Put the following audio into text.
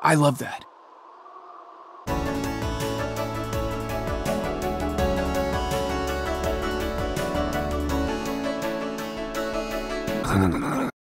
I love that.